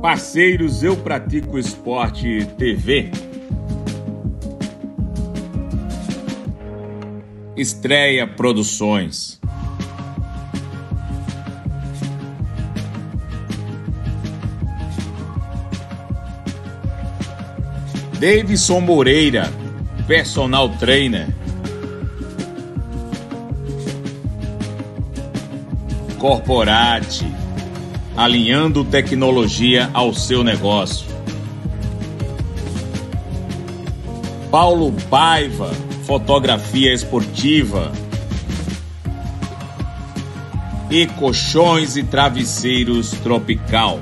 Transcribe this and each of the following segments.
Parceiros Eu Pratico Esporte TV. Estreia Produções. Davidson Moreira, personal trainer. Corporate, alinhando tecnologia ao seu negócio. Paulo Paiva, fotografia esportiva. E colchões e travesseiros tropical.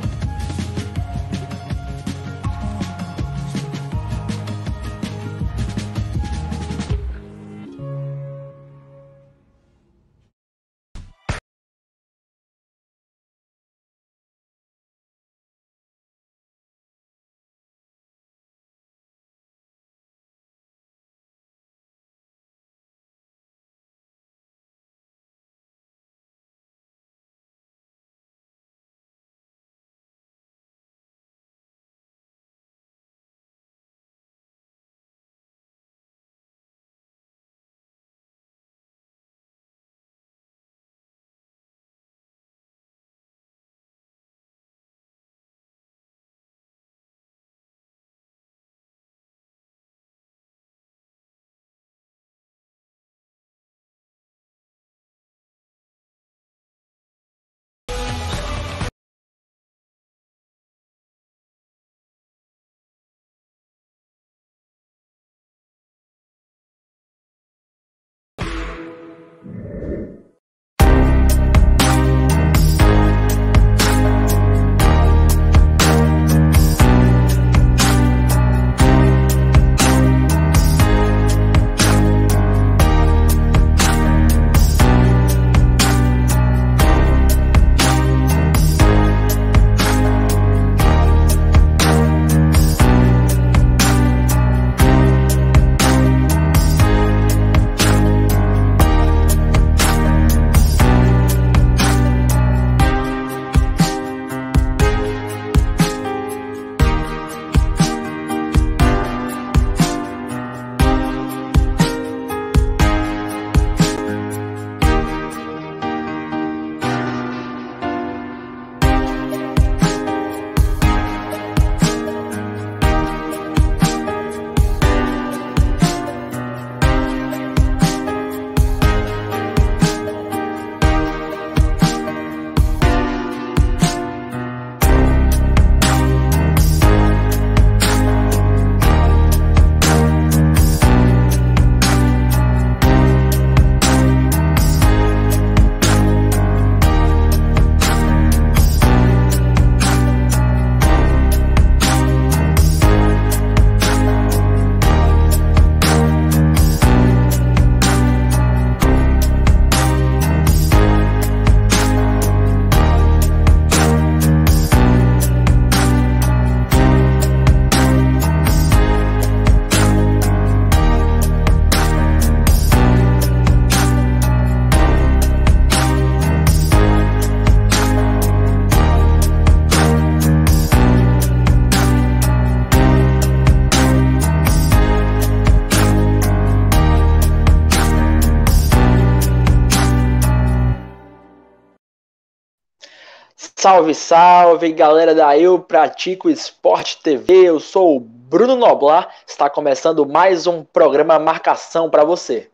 Salve, salve, galera da Eu Pratico Esporte TV. Eu sou o Bruno Noblar. Está começando mais um programa Marcação para você.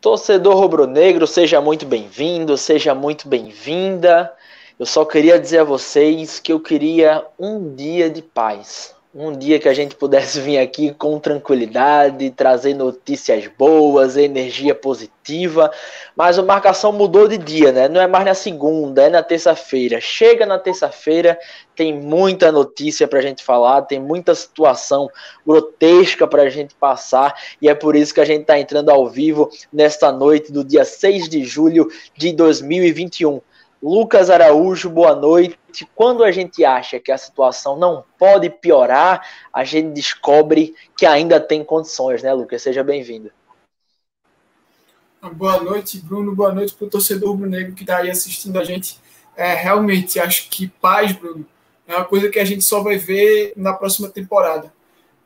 Torcedor rubro-negro, seja muito bem-vindo, seja muito bem-vinda. Eu só queria dizer a vocês que eu queria um dia de paz. Um dia que a gente pudesse vir aqui com tranquilidade, trazer notícias boas, energia positiva, mas a marcação mudou de dia, né? Não é mais na segunda, é na terça-feira. Chega na terça-feira, tem muita notícia para a gente falar, tem muita situação grotesca para a gente passar, e é por isso que a gente está entrando ao vivo nesta noite do dia 6 de julho de 2021. Lucas Araújo, boa noite. Quando a gente acha que a situação não pode piorar, a gente descobre que ainda tem condições, né, Lucas? Seja bem-vindo. Boa noite, Bruno. Boa noite para o torcedor rubro-negro que está aí assistindo a gente. É, realmente, acho que paz, Bruno, é uma coisa que a gente só vai ver na próxima temporada.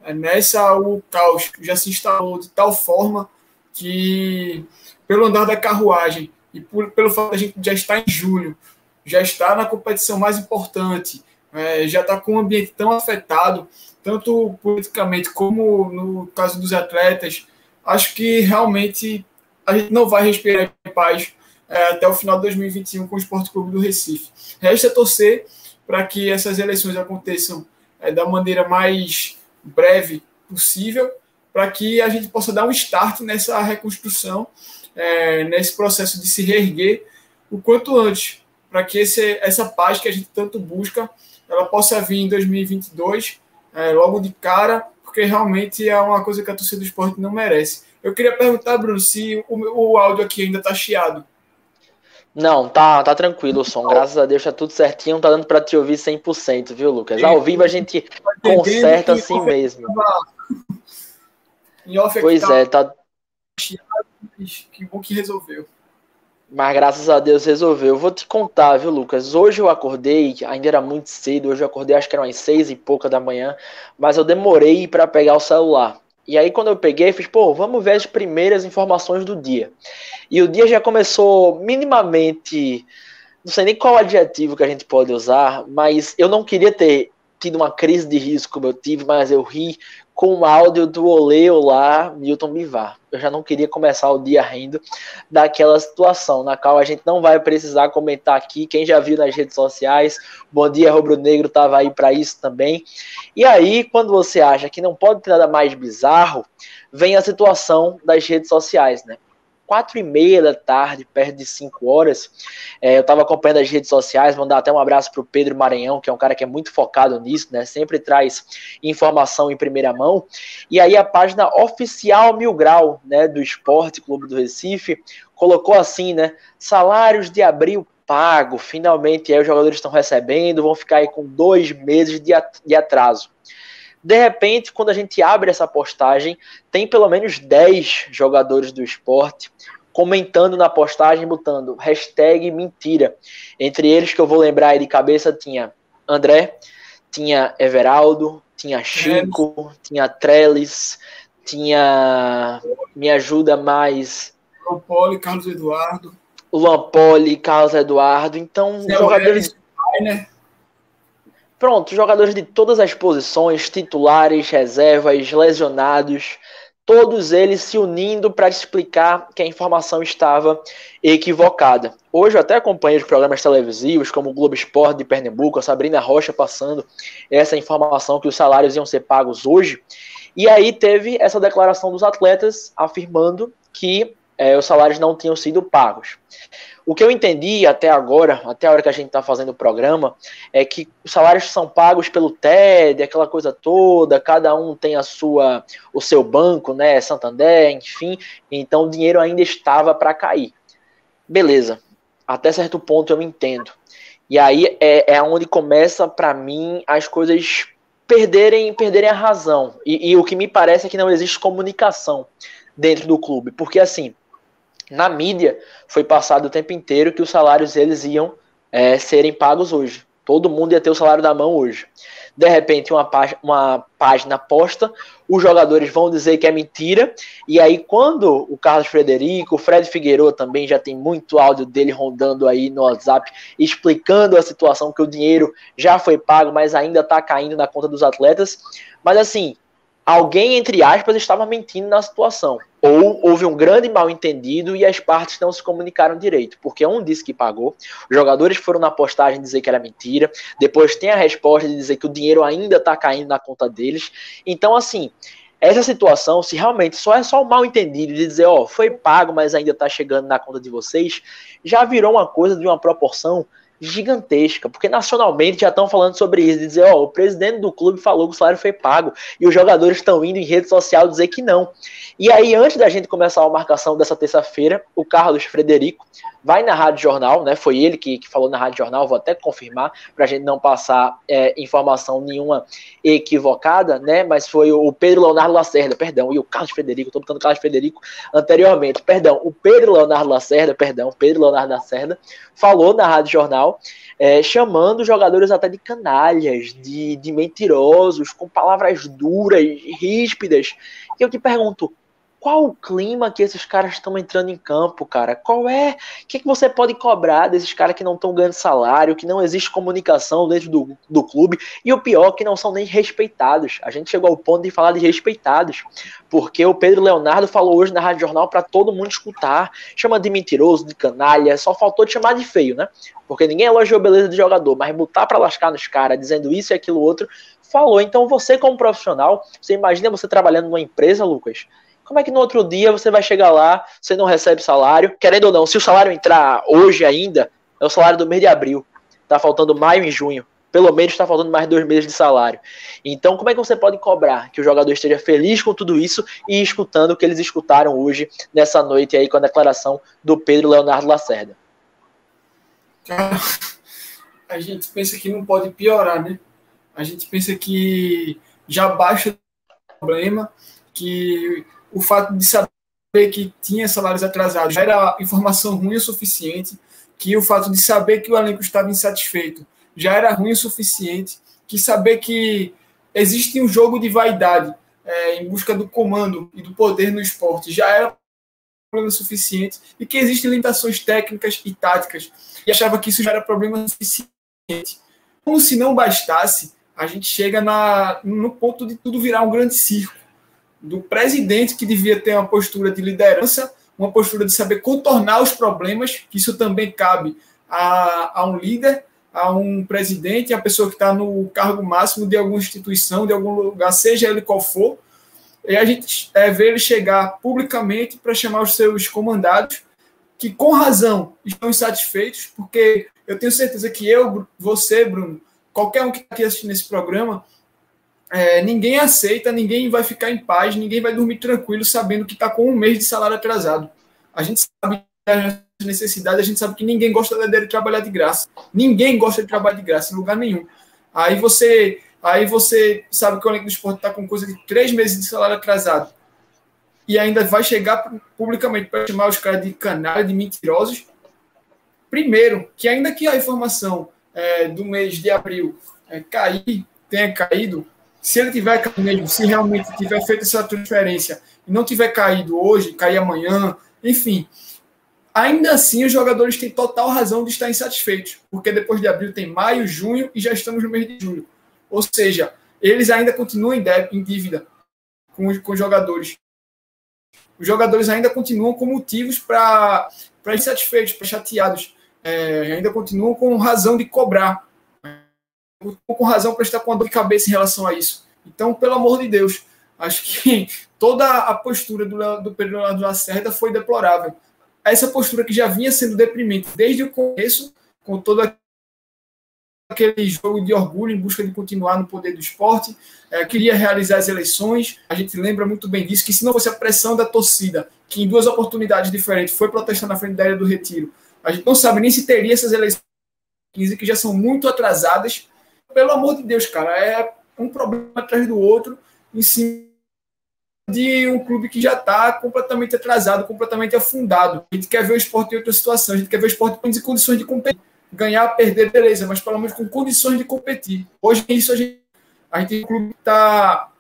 É, nessa, o caos já se instalou de tal forma que, pelo andar da carruagem, e por, pelo fato de a gente já estar em julho, já está na competição mais importante, é, já está com um ambiente tão afetado, tanto politicamente como no caso dos atletas, acho que realmente a gente não vai respirar em paz é, até o final de 2021 com o Esporte Clube do Recife. Resta torcer para que essas eleições aconteçam é, da maneira mais breve possível, para que a gente possa dar um start nessa reconstrução é, nesse processo de se reerguer o quanto antes, para que esse, essa paz que a gente tanto busca, ela possa vir em 2022, é, logo de cara, porque realmente é uma coisa que a torcida do esporte não merece. Eu queria perguntar, Bruno, se o, o áudio aqui ainda está chiado. Não, tá, tá tranquilo o som. Graças a Deus tá tudo certinho. Tá dando para te ouvir 100%, viu, Lucas? Ao vivo a gente conserta assim mesmo. Pois tá é, tá. Chiado que bom que resolveu. Mas graças a Deus resolveu. Eu vou te contar, viu, Lucas? Hoje eu acordei, ainda era muito cedo, hoje eu acordei, acho que eram umas seis e pouca da manhã, mas eu demorei para pegar o celular. E aí quando eu peguei, fiz, pô, vamos ver as primeiras informações do dia. E o dia já começou minimamente, não sei nem qual adjetivo que a gente pode usar, mas eu não queria ter tido uma crise de risco como eu tive, mas eu ri com o áudio do Oleu lá, Milton Bivar. Eu já não queria começar o dia rindo daquela situação, na qual a gente não vai precisar comentar aqui. Quem já viu nas redes sociais, Bom Dia Rubro Negro estava aí para isso também. E aí, quando você acha que não pode ter nada mais bizarro, vem a situação das redes sociais, né? Quatro e meia da tarde, perto de cinco horas. É, eu estava acompanhando as redes sociais, mandar até um abraço para o Pedro Maranhão, que é um cara que é muito focado nisso, né? Sempre traz informação em primeira mão. E aí a página oficial Mil Grau, né, do Esporte Clube do Recife, colocou assim, né? Salários de abril pago, finalmente aí os jogadores estão recebendo, vão ficar aí com dois meses de atraso. De repente, quando a gente abre essa postagem, tem pelo menos 10 jogadores do esporte comentando na postagem, botando hashtag mentira. Entre eles, que eu vou lembrar aí de cabeça, tinha André, tinha Everaldo, tinha Chico, é. tinha Trellis, tinha. Me ajuda mais. Luan Poli, Carlos Eduardo. Luan Poli, Carlos Eduardo. Então, Céu jogadores. né? Pronto, jogadores de todas as posições, titulares, reservas, lesionados, todos eles se unindo para explicar que a informação estava equivocada. Hoje eu até acompanhei os programas televisivos, como o Globo Esporte de Pernambuco, a Sabrina Rocha passando essa informação que os salários iam ser pagos hoje. E aí teve essa declaração dos atletas afirmando que é, os salários não tinham sido pagos. O que eu entendi até agora, até a hora que a gente está fazendo o programa, é que os salários são pagos pelo TED, aquela coisa toda, cada um tem a sua, o seu banco, né, Santander, enfim, então o dinheiro ainda estava para cair. Beleza, até certo ponto eu entendo. E aí é, é onde começa para mim as coisas perderem, perderem a razão. E, e o que me parece é que não existe comunicação dentro do clube, porque assim na mídia foi passado o tempo inteiro que os salários eles iam é, serem pagos hoje. Todo mundo ia ter o salário da mão hoje. De repente, uma, pá uma página posta, os jogadores vão dizer que é mentira, e aí quando o Carlos Frederico, o Fred Figueiredo também já tem muito áudio dele rondando aí no WhatsApp, explicando a situação que o dinheiro já foi pago, mas ainda está caindo na conta dos atletas. Mas assim, alguém, entre aspas, estava mentindo na situação. Ou houve um grande mal-entendido e as partes não se comunicaram direito. Porque um disse que pagou, os jogadores foram na postagem dizer que era mentira, depois tem a resposta de dizer que o dinheiro ainda está caindo na conta deles. Então, assim, essa situação, se realmente só é só um mal-entendido de dizer, ó, foi pago, mas ainda está chegando na conta de vocês, já virou uma coisa de uma proporção gigantesca, porque nacionalmente já estão falando sobre isso, de dizer, ó, o presidente do clube falou que o salário foi pago e os jogadores estão indo em rede social dizer que não. E aí, antes da gente começar a marcação dessa terça-feira, o Carlos Frederico vai na Rádio Jornal, né? Foi ele que, que falou na Rádio Jornal, vou até confirmar, para a gente não passar é, informação nenhuma equivocada, né? Mas foi o Pedro Leonardo Lacerda, perdão, e o Carlos Frederico, estou botando Carlos Frederico anteriormente, perdão, o Pedro Leonardo Lacerda, perdão, Pedro Leonardo Lacerda, falou na Rádio Jornal, é, chamando jogadores até de canalhas, de, de mentirosos, com palavras duras, ríspidas. E eu te pergunto, qual o clima que esses caras estão entrando em campo, cara? Qual é? O que, é que você pode cobrar desses caras que não estão ganhando salário, que não existe comunicação dentro do, do clube, e o pior, que não são nem respeitados. A gente chegou ao ponto de falar de respeitados, porque o Pedro Leonardo falou hoje na Rádio Jornal para todo mundo escutar, chama de mentiroso, de canalha, só faltou de chamar de feio, né? Porque ninguém elogiou a beleza do jogador, mas botar para lascar nos caras, dizendo isso e aquilo outro, falou. Então você, como profissional, você imagina você trabalhando numa empresa, Lucas, como é que no outro dia você vai chegar lá, você não recebe salário? Querendo ou não, se o salário entrar hoje ainda, é o salário do mês de abril. Tá faltando maio e junho. Pelo menos está faltando mais dois meses de salário. Então, como é que você pode cobrar que o jogador esteja feliz com tudo isso e escutando o que eles escutaram hoje, nessa noite aí, com a declaração do Pedro Leonardo Lacerda? A gente pensa que não pode piorar, né? A gente pensa que já baixa o problema, que o fato de saber que tinha salários atrasados já era informação ruim o suficiente, que o fato de saber que o elenco estava insatisfeito já era ruim o suficiente, que saber que existe um jogo de vaidade é, em busca do comando e do poder no esporte já era problema suficiente e que existem limitações técnicas e táticas e achava que isso já era problema suficiente. Como se não bastasse, a gente chega na, no ponto de tudo virar um grande circo do presidente, que devia ter uma postura de liderança, uma postura de saber contornar os problemas, que isso também cabe a, a um líder, a um presidente, a pessoa que está no cargo máximo de alguma instituição, de algum lugar, seja ele qual for, e a gente é, vê ele chegar publicamente para chamar os seus comandados, que com razão estão insatisfeitos, porque eu tenho certeza que eu, você, Bruno, qualquer um que está aqui assistindo esse programa, é, ninguém aceita, ninguém vai ficar em paz, ninguém vai dormir tranquilo sabendo que está com um mês de salário atrasado. A gente sabe das necessidades, a gente sabe que ninguém gosta de trabalhar de graça. Ninguém gosta de trabalhar de graça em lugar nenhum. Aí você, aí você sabe que o elenco do esporte está com coisa de três meses de salário atrasado e ainda vai chegar publicamente para chamar os caras de canalha, de mentirosos. Primeiro, que ainda que a informação é, do mês de abril é, cair, tenha caído, se ele tiver caído, se realmente tiver feito essa transferência e não tiver caído hoje, cair amanhã, enfim, ainda assim os jogadores têm total razão de estar insatisfeitos, porque depois de abril tem maio, junho e já estamos no mês de julho. Ou seja, eles ainda continuam em dívida com os, com os jogadores. Os jogadores ainda continuam com motivos para insatisfeitos, para chateados. É, ainda continuam com razão de cobrar com razão para estar com uma dor de cabeça em relação a isso. Então, pelo amor de Deus, acho que toda a postura do, do Pedro Leonardo Lacerda foi deplorável. Essa postura que já vinha sendo deprimente desde o começo, com todo aquele jogo de orgulho em busca de continuar no poder do esporte, é, queria realizar as eleições. A gente lembra muito bem disso, que se não fosse a pressão da torcida, que em duas oportunidades diferentes foi protestar na frente da área do Retiro, a gente não sabe nem se teria essas eleições que já são muito atrasadas pelo amor de Deus, cara, é um problema atrás do outro em cima de um clube que já está completamente atrasado, completamente afundado. A gente quer ver o esporte em outra situação, a gente quer ver o esporte em condições de competir. Ganhar, perder, beleza, mas pelo menos com condições de competir. Hoje isso a gente, a gente tem um clube que está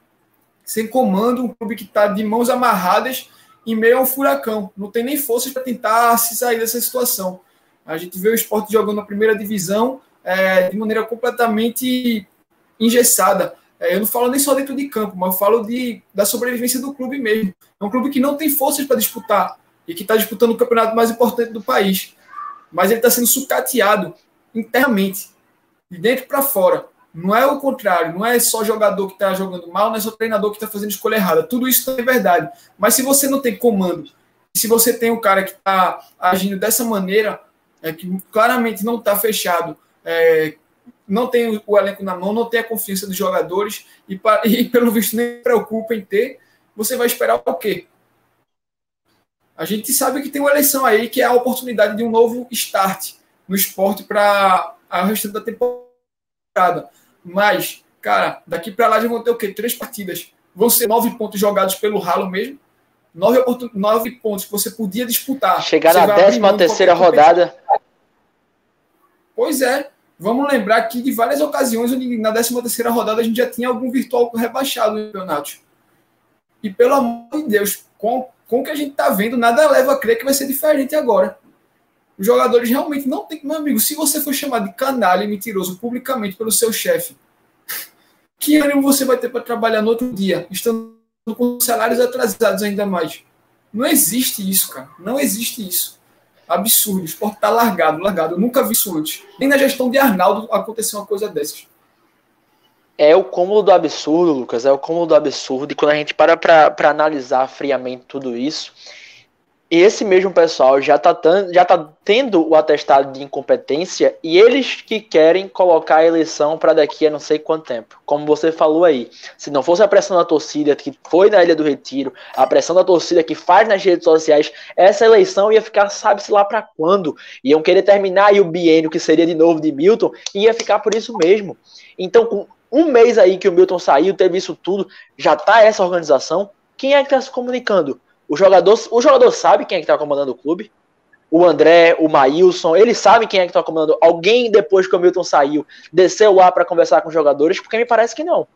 sem comando, um clube que está de mãos amarradas em meio a um furacão. Não tem nem forças para tentar se sair dessa situação. A gente vê o esporte jogando na primeira divisão, é, de maneira completamente engessada. É, eu não falo nem só dentro de campo, mas eu falo de, da sobrevivência do clube mesmo. É um clube que não tem forças para disputar e que está disputando o campeonato mais importante do país. Mas ele está sendo sucateado internamente, de dentro para fora. Não é o contrário, não é só jogador que está jogando mal, não é só treinador que está fazendo escolha errada. Tudo isso é verdade. Mas se você não tem comando, se você tem um cara que está agindo dessa maneira, é, que claramente não está fechado, é, não tem o elenco na mão, não tem a confiança dos jogadores e, e pelo visto nem preocupa em ter, você vai esperar o quê? A gente sabe que tem uma eleição aí que é a oportunidade de um novo start no esporte para a restante da temporada. Mas, cara, daqui para lá já vão ter o quê? Três partidas. Vão ser nove pontos jogados pelo ralo mesmo. Nove, nove pontos que você podia disputar. Chegar na décima terceira rodada. Pois é. Vamos lembrar que de várias ocasiões, na décima terceira rodada, a gente já tinha algum virtual rebaixado no campeonato. E pelo amor de Deus, com, com o que a gente está vendo, nada leva a crer que vai ser diferente agora. Os jogadores realmente não tem. Meu amigo, se você for chamado de canalha e mentiroso publicamente pelo seu chefe, que ânimo você vai ter para trabalhar no outro dia, estando com salários atrasados ainda mais? Não existe isso, cara. Não existe isso. Absurdo. O esporte tá largado, largado. Eu nunca vi isso antes. Nem na gestão de Arnaldo aconteceu uma coisa dessas. É o cúmulo do absurdo, Lucas. É o cúmulo do absurdo. E quando a gente para para analisar friamente tudo isso, esse mesmo pessoal já está já tá tendo o atestado de incompetência e eles que querem colocar a eleição para daqui a não sei quanto tempo. Como você falou aí, se não fosse a pressão da torcida que foi na Ilha do Retiro, a pressão da torcida que faz nas redes sociais, essa eleição ia ficar, sabe-se lá para quando. Iam querer terminar aí o biênio, que seria de novo de Milton, e ia ficar por isso mesmo. Então, com um mês aí que o Milton saiu, teve isso tudo, já tá essa organização. Quem é que está se comunicando? O jogador, o jogador sabe quem é que está comandando o clube. O André, o Maílson, eles sabem quem é que está comandando. Alguém, depois que o Milton saiu, desceu lá para conversar com os jogadores, porque me parece que não.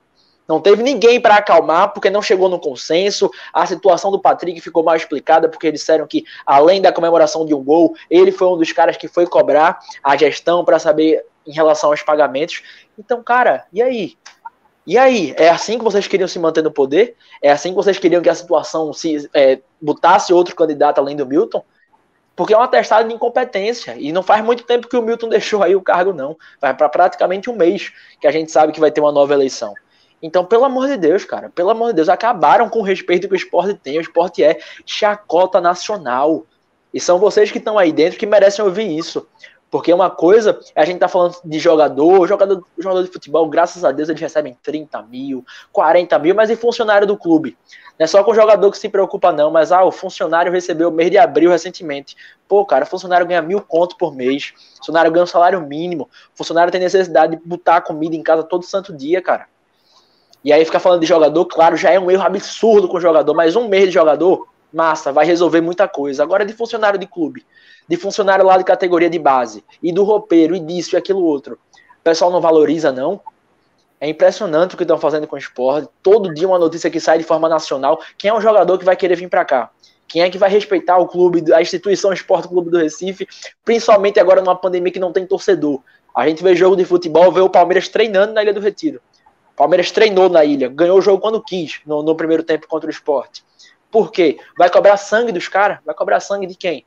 Não teve ninguém para acalmar, porque não chegou no consenso. A situação do Patrick ficou mal explicada, porque disseram que, além da comemoração de um gol, ele foi um dos caras que foi cobrar a gestão para saber em relação aos pagamentos. Então, cara, e aí? E aí, é assim que vocês queriam se manter no poder? É assim que vocês queriam que a situação se é, botasse outro candidato além do Milton? Porque é um atestado de incompetência. E não faz muito tempo que o Milton deixou aí o cargo, não. Vai para praticamente um mês que a gente sabe que vai ter uma nova eleição. Então, pelo amor de Deus, cara, pelo amor de Deus, acabaram com o respeito que o esporte tem. O esporte é chacota nacional. E são vocês que estão aí dentro que merecem ouvir isso. Porque uma coisa, a gente tá falando de jogador, jogador, jogador de futebol, graças a Deus eles recebem 30 mil, 40 mil, mas e funcionário do clube? Não é só com o jogador que se preocupa, não, mas ah, o funcionário recebeu mês de abril recentemente. Pô, cara, funcionário ganha mil conto por mês, funcionário ganha um salário mínimo, funcionário tem necessidade de botar comida em casa todo santo dia, cara. E aí ficar falando de jogador, claro, já é um erro absurdo com o jogador, mas um mês de jogador, massa, vai resolver muita coisa. Agora de funcionário de clube de funcionário lá de categoria de base, e do roupeiro, e disso e aquilo outro. O pessoal não valoriza, não. É impressionante o que estão fazendo com o esporte. Todo dia uma notícia que sai de forma nacional. Quem é o jogador que vai querer vir para cá? Quem é que vai respeitar o clube, a instituição Esporte Clube do Recife, principalmente agora numa pandemia que não tem torcedor? A gente vê jogo de futebol, vê o Palmeiras treinando na Ilha do Retiro. O Palmeiras treinou na ilha, ganhou o jogo quando quis, no, no primeiro tempo contra o esporte. Por quê? Vai cobrar sangue dos caras? Vai cobrar sangue de quem?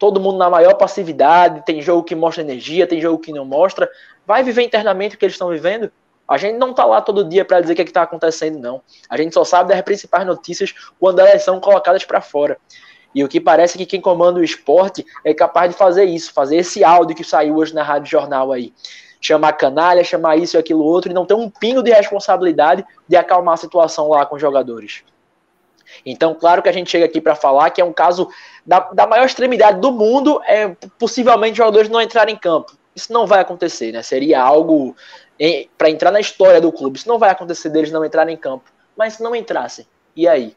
todo mundo na maior passividade, tem jogo que mostra energia, tem jogo que não mostra. Vai viver internamente o que eles estão vivendo? A gente não tá lá todo dia para dizer o que é está acontecendo, não. A gente só sabe das principais notícias quando elas são colocadas para fora. E o que parece que quem comanda o esporte é capaz de fazer isso, fazer esse áudio que saiu hoje na Rádio Jornal aí. Chamar canalha, chamar isso e aquilo outro, e não ter um pingo de responsabilidade de acalmar a situação lá com os jogadores. Então, claro que a gente chega aqui para falar que é um caso da, da maior extremidade do mundo, é possivelmente jogadores não entrarem em campo. Isso não vai acontecer, né? Seria algo para entrar na história do clube. Isso não vai acontecer deles não entrarem em campo. Mas se não entrassem, e aí?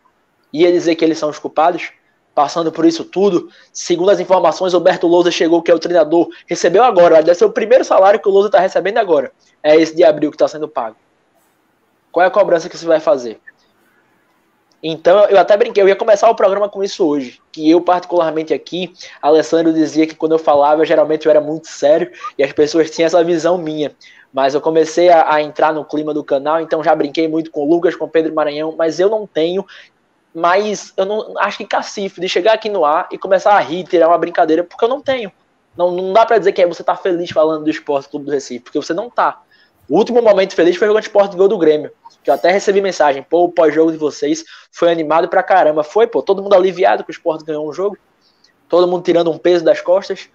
Ia dizer que eles são os culpados? Passando por isso tudo, segundo as informações, Roberto Lousa chegou, que é o treinador, recebeu agora, deve ser o primeiro salário que o Lousa está recebendo agora. É esse de abril que está sendo pago. Qual é a cobrança que você vai fazer? Então eu até brinquei, eu ia começar o programa com isso hoje. Que eu, particularmente aqui, Alessandro dizia que quando eu falava, geralmente eu era muito sério e as pessoas tinham essa visão minha. Mas eu comecei a, a entrar no clima do canal, então já brinquei muito com o Lucas, com o Pedro Maranhão, mas eu não tenho mas eu não acho que cacife de chegar aqui no ar e começar a rir, tirar uma brincadeira, porque eu não tenho. Não, não dá para dizer que é você tá feliz falando do Esporte Clube do Recife, porque você não tá. O último momento feliz foi jogando esporte gol do Grêmio. Que eu até recebi mensagem, pô, o pós-jogo de vocês foi animado pra caramba. Foi, pô, todo mundo aliviado que o esporte ganhou um jogo. Todo mundo tirando um peso das costas.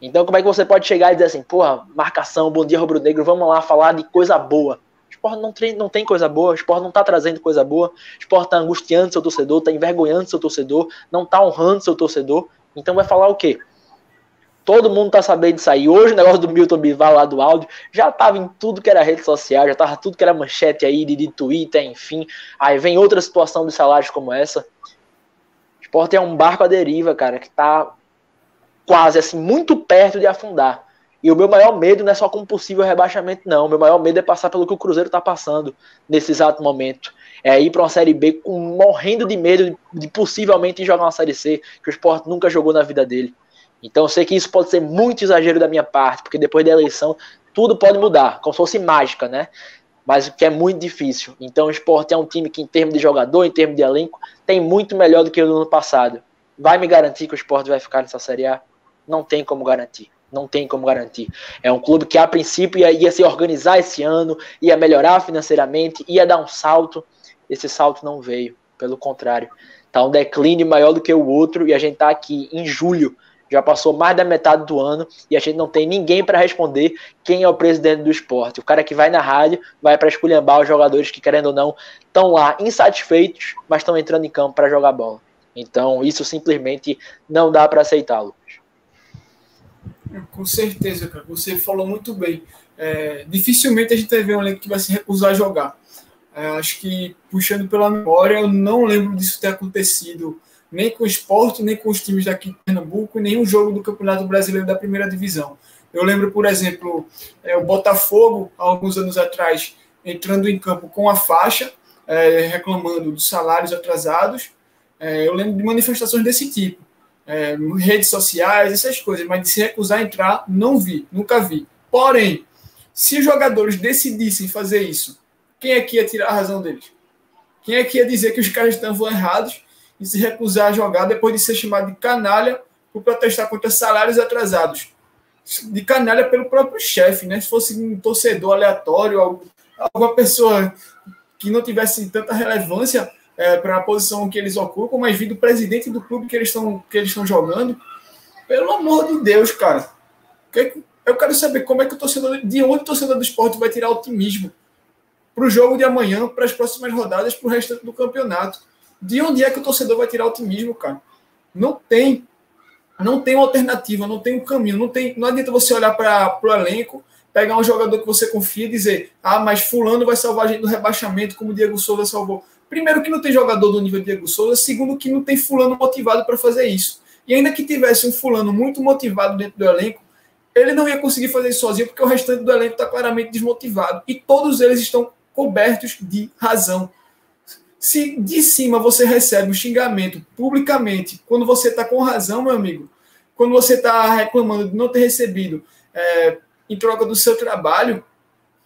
Então, como é que você pode chegar e dizer assim, porra, marcação, bom dia rubro-negro, vamos lá falar de coisa boa. Esporte não tem, não tem coisa boa, o esporte não tá trazendo coisa boa, esporte tá angustiando seu torcedor, tá envergonhando seu torcedor, não tá honrando seu torcedor. Então vai falar o quê? Todo mundo tá sabendo disso aí. Hoje o negócio do Milton Bivar lá do áudio já tava em tudo que era rede social, já tava tudo que era manchete aí de, de Twitter, enfim. Aí vem outra situação de salários como essa. O esporte é um barco à deriva, cara, que tá quase assim, muito perto de afundar. E o meu maior medo não é só com possível rebaixamento, não. O meu maior medo é passar pelo que o Cruzeiro tá passando nesse exato momento. É ir para uma Série B com, morrendo de medo de, de possivelmente jogar uma Série C, que o esporte nunca jogou na vida dele. Então eu sei que isso pode ser muito exagero da minha parte, porque depois da eleição tudo pode mudar, como se fosse mágica, né? Mas o que é muito difícil. Então o esporte é um time que, em termos de jogador, em termos de elenco, tem muito melhor do que o do ano passado. Vai me garantir que o esporte vai ficar nessa Série A? Não tem como garantir. Não tem como garantir. É um clube que, a princípio, ia, ia se organizar esse ano, ia melhorar financeiramente, ia dar um salto. Esse salto não veio. Pelo contrário, tá um declínio maior do que o outro e a gente tá aqui em julho já passou mais da metade do ano e a gente não tem ninguém para responder quem é o presidente do esporte. O cara que vai na rádio vai para esculhambar os jogadores que, querendo ou não, estão lá insatisfeitos, mas estão entrando em campo para jogar bola. Então, isso simplesmente não dá para aceitá-lo. Com certeza, cara. Você falou muito bem. É, dificilmente a gente vai ver um elenco que vai se recusar a jogar. É, acho que, puxando pela memória, eu não lembro disso ter acontecido nem com o esporte, nem com os times daqui de Pernambuco, nenhum jogo do Campeonato Brasileiro da primeira divisão. Eu lembro, por exemplo, é, o Botafogo, alguns anos atrás, entrando em campo com a faixa, é, reclamando dos salários atrasados. É, eu lembro de manifestações desse tipo, é, redes sociais, essas coisas, mas de se recusar a entrar, não vi, nunca vi. Porém, se os jogadores decidissem fazer isso, quem é que ia tirar a razão deles? Quem é que ia dizer que os caras estavam errados e se recusar a jogar depois de ser chamado de canalha por protestar contra salários atrasados. De canalha pelo próprio chefe, né? Se fosse um torcedor aleatório, alguma pessoa que não tivesse tanta relevância é, para a posição que eles ocupam, mas vindo do presidente do clube que eles estão que eles estão jogando, pelo amor de Deus, cara. Eu quero saber como é que o torcedor, de onde o torcedor do esporte vai tirar otimismo para o jogo de amanhã, para as próximas rodadas, para o restante do campeonato. De onde é que o torcedor vai tirar otimismo, cara? Não tem. Não tem uma alternativa, não tem um caminho. Não, tem, não adianta você olhar para o elenco, pegar um jogador que você confia e dizer: ah, mas Fulano vai salvar a gente do rebaixamento, como o Diego Souza salvou. Primeiro, que não tem jogador do nível Diego Souza. Segundo, que não tem Fulano motivado para fazer isso. E ainda que tivesse um Fulano muito motivado dentro do elenco, ele não ia conseguir fazer isso sozinho, porque o restante do elenco está claramente desmotivado. E todos eles estão cobertos de razão. Se de cima você recebe o xingamento publicamente, quando você está com razão, meu amigo, quando você está reclamando de não ter recebido é, em troca do seu trabalho,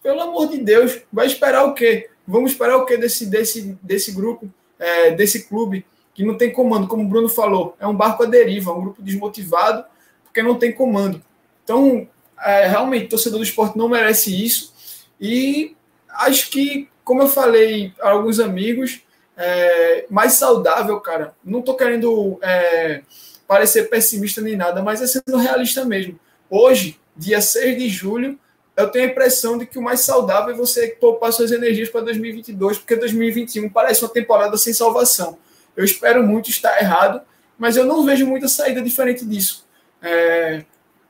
pelo amor de Deus, vai esperar o quê? Vamos esperar o quê desse, desse, desse grupo, é, desse clube que não tem comando, como o Bruno falou, é um barco à deriva, um grupo desmotivado, porque não tem comando. Então, é, realmente, o torcedor do esporte não merece isso. E acho que, como eu falei a alguns amigos, é, mais saudável, cara. Não tô querendo é, parecer pessimista nem nada, mas é sendo realista mesmo. Hoje, dia 6 de julho, eu tenho a impressão de que o mais saudável é você poupar suas energias para 2022, porque 2021 parece uma temporada sem salvação. Eu espero muito estar errado, mas eu não vejo muita saída diferente disso. É,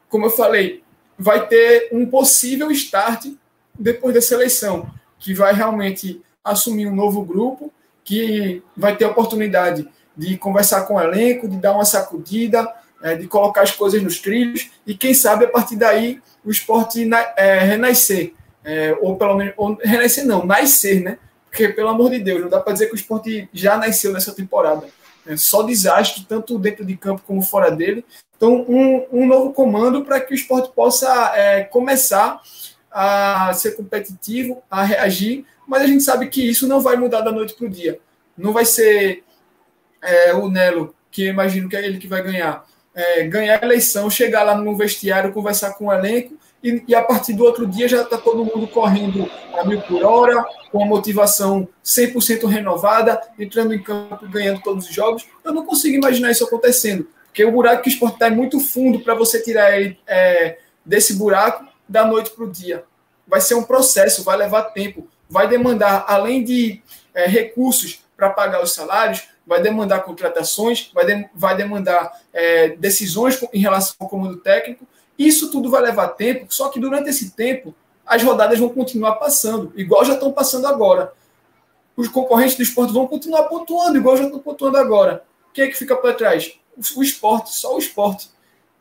como eu falei, vai ter um possível start depois dessa eleição, que vai realmente assumir um novo grupo, que vai ter a oportunidade de conversar com o elenco, de dar uma sacudida, é, de colocar as coisas nos trilhos e quem sabe a partir daí o esporte é, renascer, é, ou pelo menos ou renascer não, nascer, né? Porque, pelo amor de Deus, não dá para dizer que o esporte já nasceu nessa temporada. É só desastre, tanto dentro de campo como fora dele. Então, um, um novo comando para que o esporte possa é, começar a ser competitivo, a reagir, mas a gente sabe que isso não vai mudar da noite para o dia. Não vai ser é, o Nelo, que imagino que é ele que vai ganhar, é, ganhar a eleição, chegar lá no vestiário, conversar com o elenco e, e a partir do outro dia já está todo mundo correndo a mil por hora, com a motivação 100% renovada, entrando em campo, ganhando todos os jogos. Eu não consigo imaginar isso acontecendo, porque o buraco que o esporte está é muito fundo para você tirar ele é, desse buraco da noite para o dia. Vai ser um processo, vai levar tempo, vai demandar, além de é, recursos para pagar os salários, vai demandar contratações, vai, de, vai demandar é, decisões em relação ao comando técnico. Isso tudo vai levar tempo, só que durante esse tempo as rodadas vão continuar passando, igual já estão passando agora. Os concorrentes do esporte vão continuar pontuando, igual já estão pontuando agora. Quem é que fica para trás? O, o esporte, só o esporte.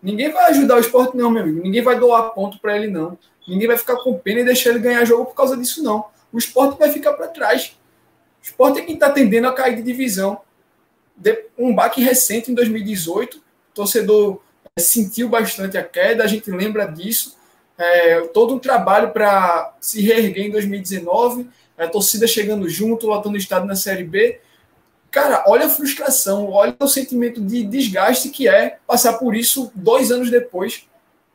Ninguém vai ajudar o esporte, não, meu amigo. Ninguém vai doar ponto para ele, não. Ninguém vai ficar com pena e deixar ele ganhar jogo por causa disso, não. O esporte vai ficar para trás. O esporte é quem está tendendo a cair de divisão. Um baque recente em 2018, o torcedor é, sentiu bastante a queda, a gente lembra disso. É, todo um trabalho para se reerguer em 2019, a torcida chegando junto, lotando o estado na Série B. Cara, olha a frustração, olha o sentimento de desgaste que é passar por isso dois anos depois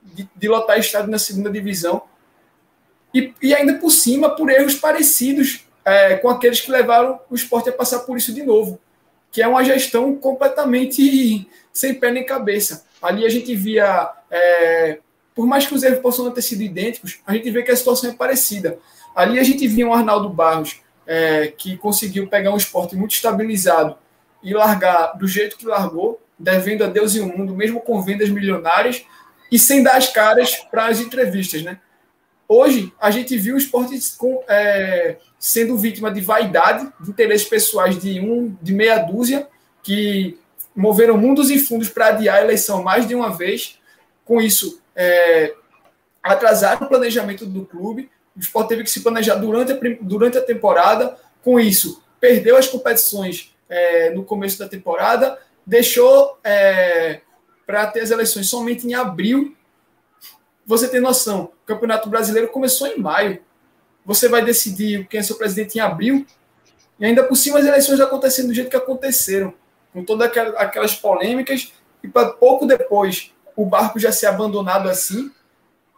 de, de lotar estado na segunda divisão. E, e, ainda por cima, por erros parecidos é, com aqueles que levaram o esporte a passar por isso de novo, que é uma gestão completamente sem pé nem cabeça. Ali a gente via, é, por mais que os erros possam não ter sido idênticos, a gente vê que a situação é parecida. Ali a gente via um Arnaldo Barros é, que conseguiu pegar um esporte muito estabilizado e largar do jeito que largou, devendo a Deus e o mundo, mesmo com vendas milionárias e sem dar as caras para as entrevistas, né? Hoje a gente viu o esporte com, é, sendo vítima de vaidade, de interesses pessoais de um, de meia dúzia, que moveram mundos e fundos para adiar a eleição mais de uma vez. Com isso, é, atrasaram o planejamento do clube. O esporte teve que se planejar durante a, durante a temporada. Com isso, perdeu as competições é, no começo da temporada, deixou é, para ter as eleições somente em abril. Você tem noção, o Campeonato Brasileiro começou em maio. Você vai decidir quem é seu presidente em abril. E ainda por cima as eleições acontecendo do jeito que aconteceram com todas aquelas polêmicas, e para pouco depois o barco já ser abandonado assim.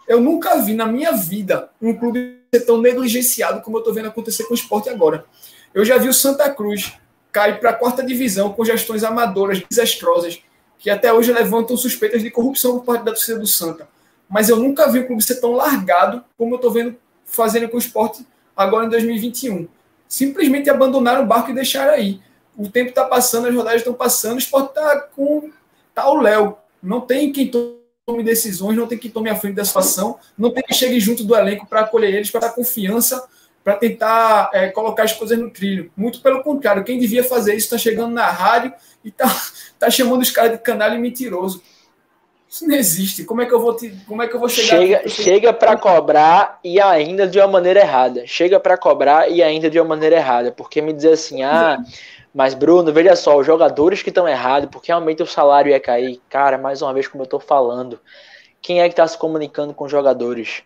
Eu nunca vi na minha vida um clube ser tão negligenciado como eu estou vendo acontecer com o esporte agora. Eu já vi o Santa Cruz cair para a quarta divisão com gestões amadoras, desastrosas, que até hoje levantam suspeitas de corrupção por parte da torcida do Santa. Mas eu nunca vi o clube ser tão largado como eu estou vendo fazendo com o esporte agora em 2021. Simplesmente abandonaram o barco e deixaram aí o tempo está passando, as rodadas estão passando, o esporte está com. Tá o Léo. Não tem quem tome decisões, não tem quem tome a frente da situação, não tem quem chegue junto do elenco para acolher eles, para dar confiança, para tentar é, colocar as coisas no trilho. Muito pelo contrário, quem devia fazer isso está chegando na rádio e está tá chamando os caras de canalha e mentiroso. Isso não existe. Como é que eu vou te, como é que eu vou chegar? Chega, chega para cobrar e ainda de uma maneira errada. Chega para cobrar e ainda de uma maneira errada, porque me dizer assim, ah, mas, Bruno, veja só, os jogadores que estão errados, porque realmente o salário ia cair. Cara, mais uma vez, como eu estou falando, quem é que está se comunicando com os jogadores?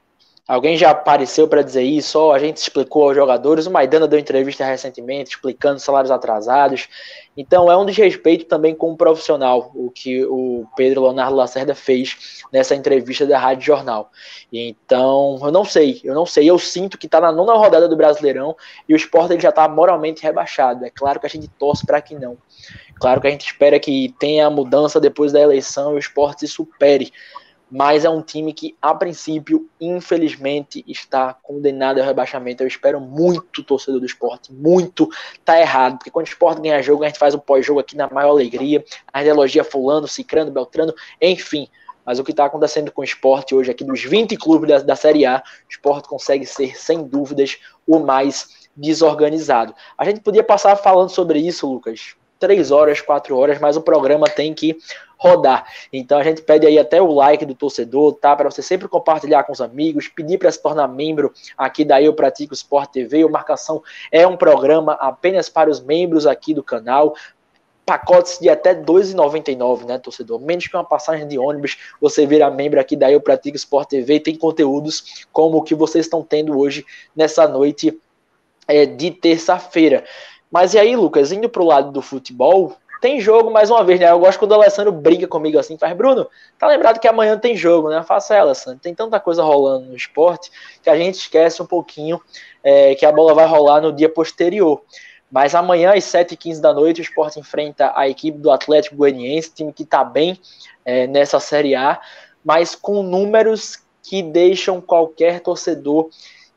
Alguém já apareceu para dizer isso? Oh, a gente explicou aos jogadores. O Maidana deu entrevista recentemente explicando salários atrasados. Então é um desrespeito também com o profissional, o que o Pedro Leonardo Lacerda fez nessa entrevista da Rádio Jornal. Então, eu não sei, eu não sei. Eu sinto que está na nona rodada do Brasileirão e o esporte ele já está moralmente rebaixado. É claro que a gente torce para que não. Claro que a gente espera que tenha a mudança depois da eleição e o esporte se supere mas é um time que, a princípio, infelizmente, está condenado ao rebaixamento. Eu espero muito, torcedor do esporte, muito. Tá errado, porque quando o esporte ganha jogo, a gente faz um pós-jogo aqui na maior alegria, a gente elogia Fulano, Cicrano, Beltrano, enfim. Mas o que está acontecendo com o esporte hoje, aqui dos 20 clubes da, da Série A, o esporte consegue ser, sem dúvidas, o mais desorganizado. A gente podia passar falando sobre isso, Lucas, três horas, quatro horas, mas o programa tem que rodar. Então a gente pede aí até o like do torcedor, tá? Para você sempre compartilhar com os amigos, pedir para se tornar membro aqui da Eu Pratico Sport TV. O Marcação é um programa apenas para os membros aqui do canal pacotes de até R$ 2,99, né, torcedor? Menos que uma passagem de ônibus, você vira membro aqui da Eu Pratico Sport TV tem conteúdos como o que vocês estão tendo hoje nessa noite é, de terça-feira. Mas e aí, Lucas, indo para o lado do futebol, tem jogo mais uma vez, né? Eu gosto quando o Alessandro briga comigo assim, faz, Bruno, tá lembrado que amanhã tem jogo, né? Faça ela, Alessandro. Tem tanta coisa rolando no esporte que a gente esquece um pouquinho é, que a bola vai rolar no dia posterior. Mas amanhã, às 7h15 da noite, o Sport enfrenta a equipe do Atlético Goianiense, time que está bem é, nessa Série A, mas com números que deixam qualquer torcedor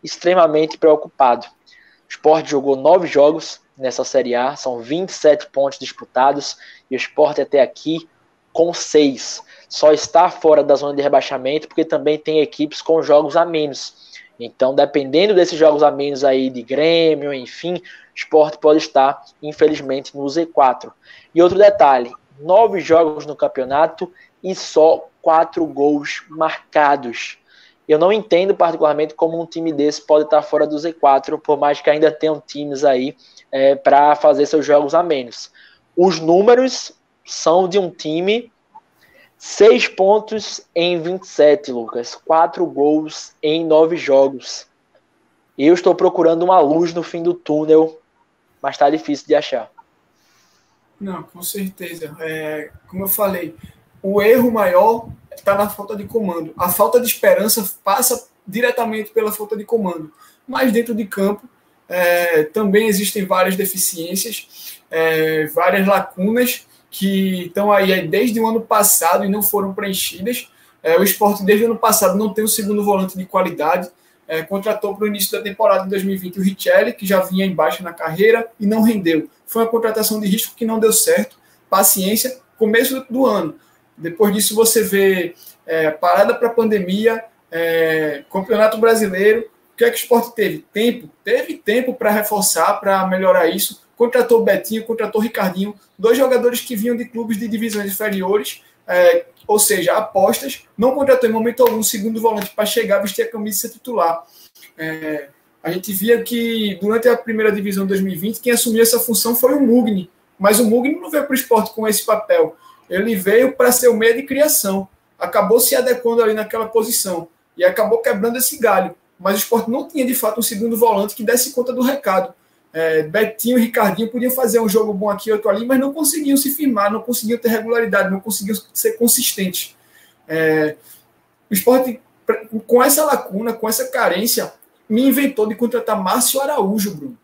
extremamente preocupado. O Sport jogou nove jogos nessa Série A, são 27 pontos disputados, e o Sport até aqui com seis. Só está fora da zona de rebaixamento porque também tem equipes com jogos a menos. Então, dependendo desses jogos a menos aí de Grêmio, enfim, o esporte pode estar, infelizmente, no Z4. E outro detalhe: nove jogos no campeonato e só quatro gols marcados. Eu não entendo particularmente como um time desse pode estar fora do Z4, por mais que ainda tenham times aí é, para fazer seus jogos a menos. Os números são de um time 6 pontos em 27, Lucas. 4 gols em 9 jogos. Eu estou procurando uma luz no fim do túnel, mas está difícil de achar. Não, com certeza. É, como eu falei, o erro maior está na falta de comando. A falta de esperança passa diretamente pela falta de comando. Mas dentro de campo é, também existem várias deficiências, é, várias lacunas que estão aí desde o ano passado e não foram preenchidas. É, o esporte, desde o ano passado, não tem um segundo volante de qualidade. É, contratou para o início da temporada de 2020 o Richelli, que já vinha embaixo na carreira e não rendeu. Foi uma contratação de risco que não deu certo. Paciência, começo do ano. Depois disso, você vê é, parada para a pandemia, é, Campeonato Brasileiro. O que é que o esporte teve? Tempo. Teve tempo para reforçar, para melhorar isso contratou Betinho, contratou Ricardinho, dois jogadores que vinham de clubes de divisões inferiores, é, ou seja, apostas, não contratou em momento algum segundo volante para chegar vestir a camisa e ser titular. É, a gente via que durante a primeira divisão de 2020, quem assumiu essa função foi o Mugni, mas o Mugni não veio para o esporte com esse papel. Ele veio para ser o meio de criação, acabou se adequando ali naquela posição e acabou quebrando esse galho. Mas o esporte não tinha de fato um segundo volante que desse conta do recado. É, Betinho e Ricardinho podiam fazer um jogo bom aqui, outro ali, mas não conseguiam se firmar, não conseguiam ter regularidade, não conseguiam ser consistentes. É, o esporte, com essa lacuna, com essa carência, me inventou de contratar Márcio Araújo, Bruno.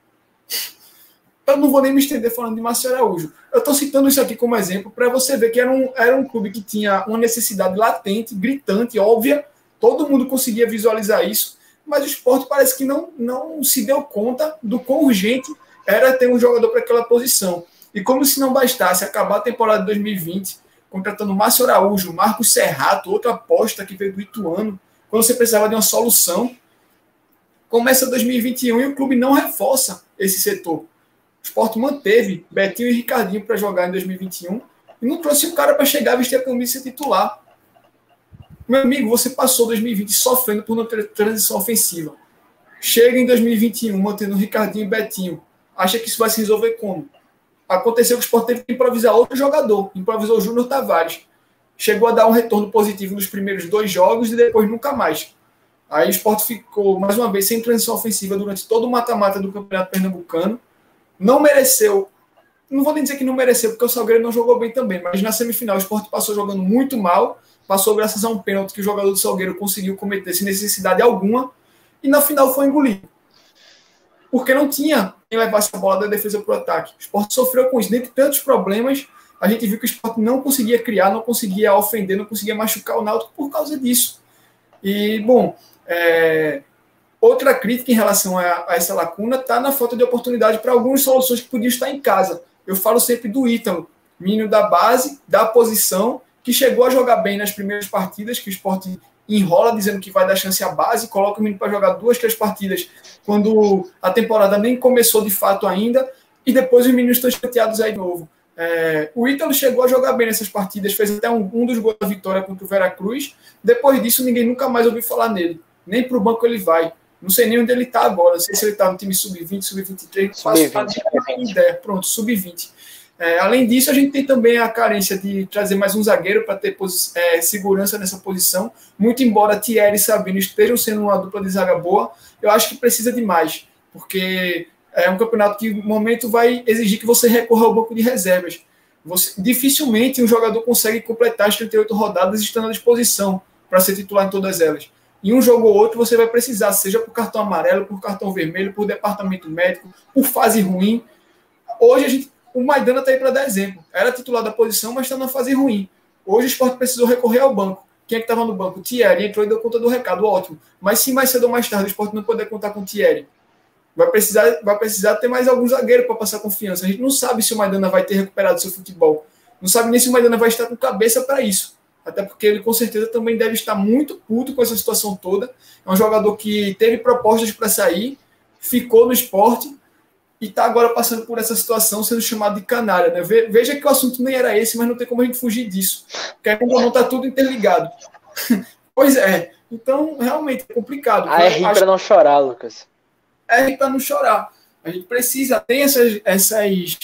Eu não vou nem me estender falando de Márcio Araújo. Eu estou citando isso aqui como exemplo para você ver que era um, era um clube que tinha uma necessidade latente, gritante, óbvia, todo mundo conseguia visualizar isso mas o esporte parece que não, não se deu conta do quão urgente era ter um jogador para aquela posição. E como se não bastasse acabar a temporada de 2020, contratando Márcio Araújo, Marcos Serrato, outra aposta que veio do Ituano, quando você precisava de uma solução, começa 2021 e o clube não reforça esse setor. O esporte manteve Betinho e Ricardinho para jogar em 2021 e não trouxe um cara para chegar a vestir a camisa titular. Meu amigo, você passou 2020 sofrendo por uma transição ofensiva. Chega em 2021 mantendo Ricardinho e Betinho. Acha que isso vai se resolver como? Aconteceu que o Sport teve que improvisar outro jogador. Improvisou o Júnior Tavares. Chegou a dar um retorno positivo nos primeiros dois jogos e depois nunca mais. Aí o Sport ficou, mais uma vez, sem transição ofensiva durante todo o mata-mata do Campeonato Pernambucano. Não mereceu não vou nem dizer que não mereceu, porque o Salgueiro não jogou bem também, mas na semifinal o Sport passou jogando muito mal passou graças a um pênalti que o jogador do Salgueiro conseguiu cometer sem necessidade alguma, e na final foi engolido. Porque não tinha quem levasse a bola da defesa para o ataque. O esporte sofreu com isso. Dentre tantos problemas, a gente viu que o esporte não conseguia criar, não conseguia ofender, não conseguia machucar o Náutico por causa disso. E, bom, é... outra crítica em relação a, a essa lacuna está na falta de oportunidade para algumas soluções que podiam estar em casa. Eu falo sempre do Ítalo, menino da base, da posição, que chegou a jogar bem nas primeiras partidas, que o esporte enrola dizendo que vai dar chance à base, coloca o menino para jogar duas, três partidas quando a temporada nem começou de fato ainda, e depois os meninos estão chateados aí de novo. É, o Ítalo chegou a jogar bem nessas partidas, fez até um, um dos gols da vitória contra o Veracruz. Depois disso, ninguém nunca mais ouviu falar nele. Nem para o banco ele vai. Não sei nem onde ele está agora. Não sei se ele está no time sub-20, sub-23. Sub-20. ideia. Pronto, sub-20. É, além disso, a gente tem também a carência de trazer mais um zagueiro para ter é, segurança nessa posição. Muito embora Thierry e Sabino estejam sendo uma dupla de zaga boa, eu acho que precisa de mais. Porque é um campeonato que no momento vai exigir que você recorra ao banco de reservas. Você, dificilmente um jogador consegue completar as 38 rodadas estando à disposição para ser titular em todas elas. Em um jogo ou outro você vai precisar, seja por cartão amarelo, por cartão vermelho, por departamento médico, por fase ruim. Hoje a gente, o Maidana está aí para dar exemplo. Era titular da posição, mas está numa fase ruim. Hoje o esporte precisou recorrer ao banco. Quem é que estava no banco? Thierry entrou e deu conta do recado, ótimo. Mas se mais cedo ou mais tarde o esporte não puder contar com o Thierry, vai precisar, vai precisar ter mais algum zagueiro para passar confiança. A gente não sabe se o Maidana vai ter recuperado seu futebol. Não sabe nem se o Maidana vai estar com cabeça para isso. Até porque ele com certeza também deve estar muito puto com essa situação toda. É um jogador que teve propostas para sair, ficou no esporte e está agora passando por essa situação, sendo chamado de canalha. Né? Veja que o assunto nem era esse, mas não tem como a gente fugir disso. Porque como não está tudo interligado. pois é. Então, realmente é complicado. Ah, é rir para não chorar, Lucas é para não chorar. A gente precisa ter essas, essas